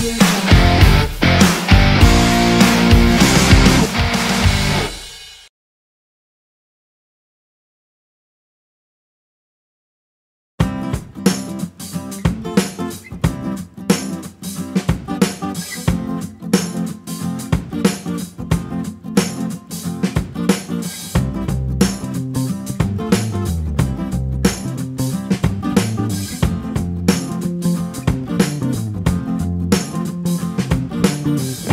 Jungle. Mm-hmm.